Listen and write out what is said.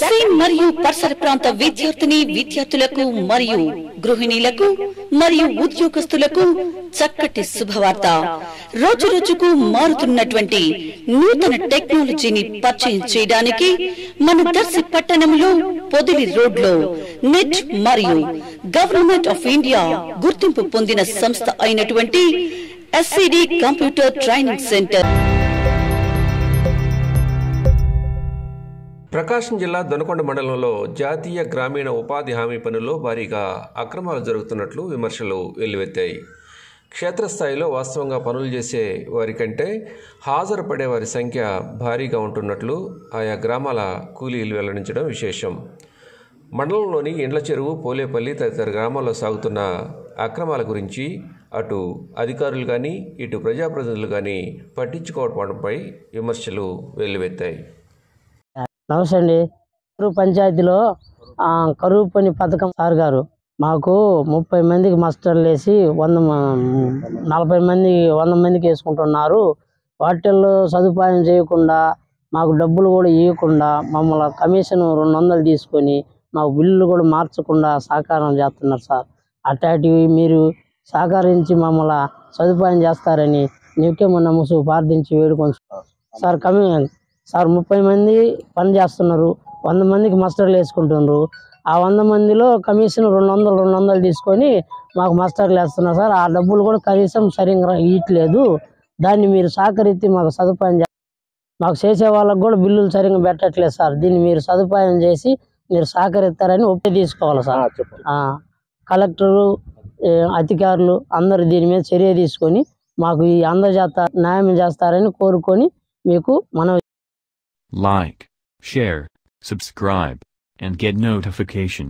దర్శి మరియు పరిసర ప్రాంత విద్యార్థిని విద్యార్థులకు మరియు గృహిణీలకు మరియు ఉద్యోగస్తులకు చక్కటి శుభవార్త. రోజు రోజుకు మారుతున్నటువంటి నూతన టెక్నాలజీని పరిచయం చేయడానికి మన దర్శి పట్టణంలో పొదిలి రోడ్లో నెట్ మరియు గవర్నమెంట్ ఆఫ్ ఇండియా గుర్తింపు పొందిన సంస్థ అయినటువంటి SCD computer training centre. Prakasam జిల్లా దొనకొండ మండలంలో జాతీయ గ్రామీణ ఉపాధి హామీ పనుల్లో భారీగా అక్రమాలు జరుగుతున్నట్లు విమర్శలు వెల్లువెత్తాయి. క్షేత్రస్థాయిలో వాస్తవంగా పనులు చేసే వారి కంటే హాజరుపడే వారి సంఖ్య భారీగా ఉంటున్నట్లు ఆయా గ్రామాల కూలీలు వెల్లడించడం విశేషం. మండలంలోని ఇండ్ల చెరువు పోలేపల్లి తదితర గ్రామాల్లో సాగుతున్న అక్రమాల గురించి అటు అధికారులు కానీ ఇటు ప్రజాప్రతినిధులు కానీ పట్టించుకోవడంపై విమర్శలు వెల్లువెత్తాయి. నమస్తే అండి కరువు పంచాయతీలో కరువు పని పథకం సార్ గారు మాకు ముప్పై మందికి మాస్టర్లు వేసి వంద నలభై మంది వంద మందికి వేసుకుంటున్నారు. వాటిల్లో సదుపాయం చేయకుండా మాకు డబ్బులు కూడా ఇవ్వకుండా మమ్మల్ని కమిషన్ రెండు వందలు తీసుకొని మాకు బిల్లులు కూడా మార్చకుండా సహకారం చేస్తున్నారు సార్. అట్లాంటివి మీరు సహకరించి మమ్మల్ని సదుపాయం చేస్తారని నిత్యమన్న ముసు ప్రార్థించి వేడుకుంటున్నాం సార్ కమి సార్ ముప్పై మంది పని చేస్తున్నారు. వంద మందికి మాస్టర్లు వేసుకుంటున్నారు ఆ వంద మందిలో కమిషన్ రెండు వందలు రెండు వందలు తీసుకొని మాకు మాస్టర్లు వేస్తున్నారు సార్. ఆ డబ్బులు కూడా కనీసం సరిగ్గా ఇవ్వట్లేదు దాన్ని మీరు సహకరించి మాకు సదుపాయం మాకు చేసే వాళ్ళకి కూడా బిల్లులు సరిగ్గా పెట్టట్లేదు సార్. దీన్ని మీరు సదుపాయం చేసి మీరు సహకరిస్తారని ఒప్పి తీసుకోవాలి సార్. కలెక్టరు అధికారులు అందరూ దీని మీద చర్య తీసుకొని మాకు ఈ అందజేత న్యాయం చేస్తారని కోరుకొని మీకు మనం Like, share, subscribe, and get notification.